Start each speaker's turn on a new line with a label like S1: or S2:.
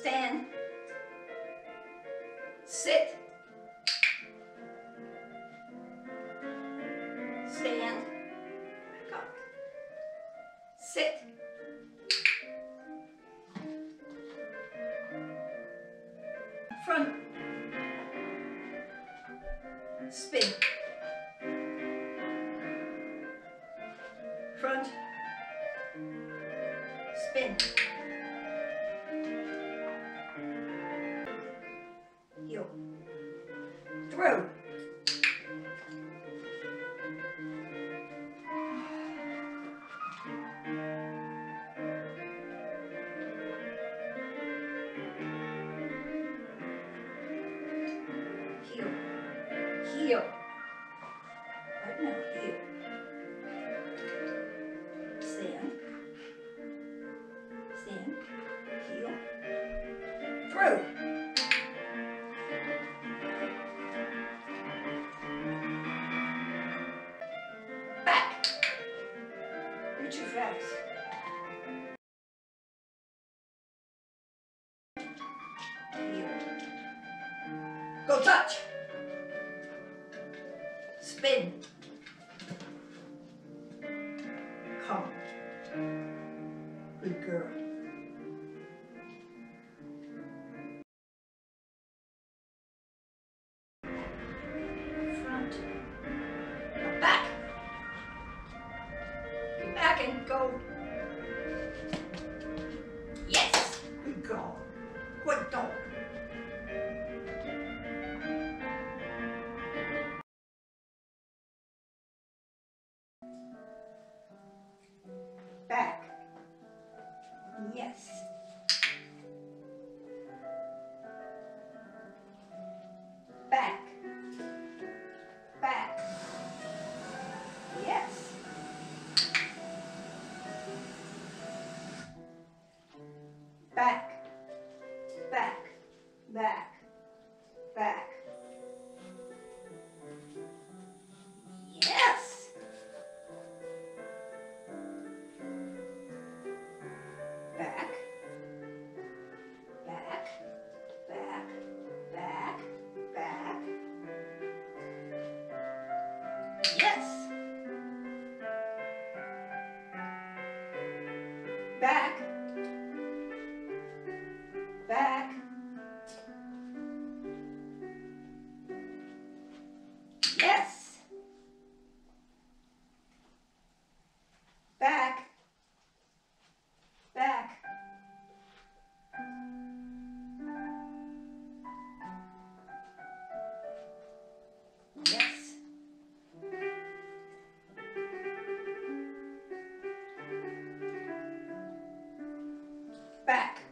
S1: stand, sit, stand, up, sit, front, spin, front, spin, through, heel, right now, heel, stand, stand, heel, through. You're too Go touch. Spin. Come. Good girl. Back and go. Yes. Good girl. Good dog. Back. Yes. Back. Back. Back. Back. Yes. Back. Back. Back. Back. Back. Yes. Back. back.